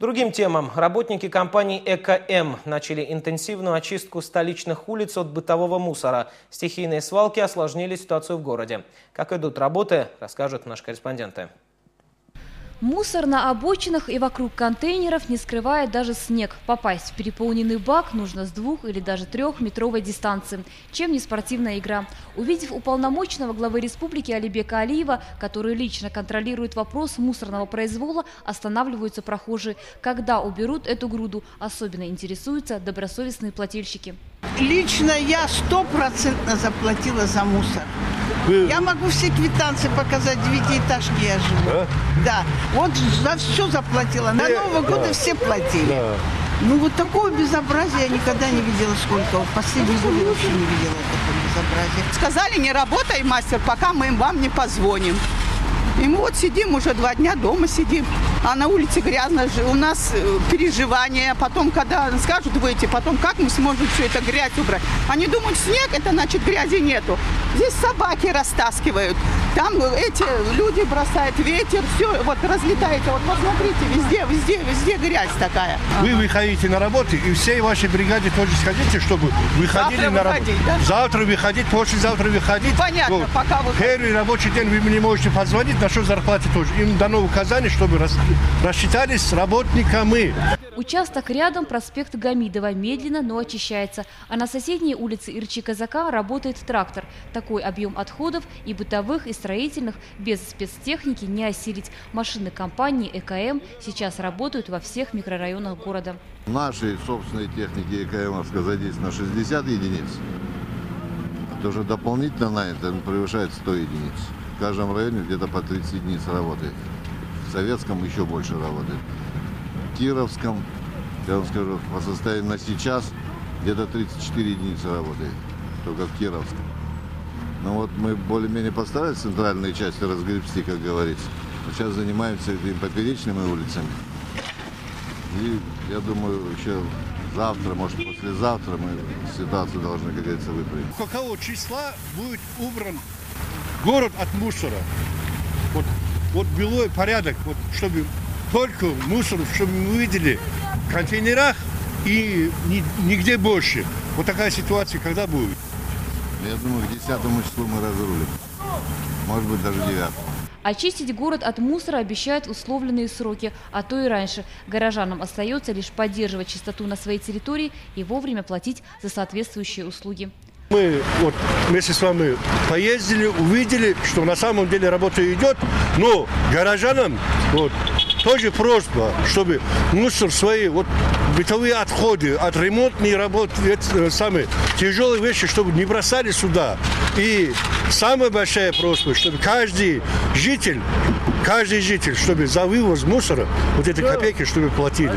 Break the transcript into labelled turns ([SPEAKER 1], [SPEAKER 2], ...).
[SPEAKER 1] Другим темам. Работники компании «ЭКМ» начали интенсивную очистку столичных улиц от бытового мусора. Стихийные свалки осложнили ситуацию в городе. Как идут работы, расскажут наши корреспонденты.
[SPEAKER 2] Мусор на обочинах и вокруг контейнеров не скрывает даже снег. Попасть в переполненный бак нужно с двух или даже трехметровой дистанции. Чем не спортивная игра. Увидев уполномоченного главы республики Алибека Алиева, который лично контролирует вопрос мусорного произвола, останавливаются прохожие. Когда уберут эту груду, особенно интересуются добросовестные плательщики.
[SPEAKER 3] Лично я стопроцентно заплатила за мусор. Вы... Я могу все квитанции показать, девятиэтажки я живу. А? Да. Вот за все заплатила. На э, Новый год да. все платили. Да. Ну вот такого безобразия я никогда не видела сколько. Вот последний год я вообще не видела такого безобразия.
[SPEAKER 4] Сказали, не работай, мастер, пока мы вам не позвоним. И мы вот сидим уже два дня дома сидим, а на улице грязно, у нас э, переживания, потом, когда скажут выйти, потом как мы сможем все это грязь убрать? Они думают, снег, это значит грязи нету. Здесь собаки растаскивают, там эти люди бросают ветер, все, вот разлетается, вот посмотрите, везде, везде, везде грязь такая.
[SPEAKER 5] Вы выходите на работу, и всей вашей бригаде тоже сходите, чтобы выходили Завтра на работу. Да? Завтра выходить, послезавтра выходить.
[SPEAKER 4] Понятно, вот. пока вы...
[SPEAKER 5] Первый рабочий день вы мне можете позвонить, насчет зарплаты тоже. Им дано указание, чтобы рас... рассчитались с работниками.
[SPEAKER 2] Участок рядом, проспект Гамидова, медленно, но очищается. А на соседней улице Ирчи-Казака работает трактор. Такой объем отходов и бытовых, и строительных без спецтехники не осилить. Машины компании ЭКМ сейчас работают во всех микрорайонах города.
[SPEAKER 6] Нашей собственной техники ЭКМовской задействовано 60 единиц. Это уже дополнительно на это превышает 100 единиц. В каждом районе где-то по 30 единиц работает. В Советском еще больше работает. Кировском, я вам скажу, по состоянию на сейчас где-то 34 единицы работает. Только в Кировском. Ну вот мы более-менее постарались центральные части разгребсти, как говорится. Но сейчас занимаемся этими поперечными улицами. И я думаю, еще завтра, может послезавтра мы ситуацию должны, как говорится, выправить.
[SPEAKER 5] Какого числа будет убран город от мусора. Вот, вот белой порядок, вот, чтобы только мусор, чтобы мы видели в контейнерах и ни, нигде больше. Вот такая ситуация когда будет?
[SPEAKER 6] Я думаю, к 10 числу мы разрулим. Может быть, даже 9.
[SPEAKER 2] Очистить город от мусора обещают условленные сроки, а то и раньше. Горожанам остается лишь поддерживать чистоту на своей территории и вовремя платить за соответствующие услуги.
[SPEAKER 5] Мы вот вместе с вами поездили, увидели, что на самом деле работа идет, но горожанам вот, тоже просьба, чтобы мусор свои вот бытовые отходы от ремонтной работы, это, самые тяжелые вещи, чтобы не бросали сюда. И самая большая просьба, чтобы каждый житель, каждый житель, чтобы за вывоз мусора вот эти копейки, чтобы платили.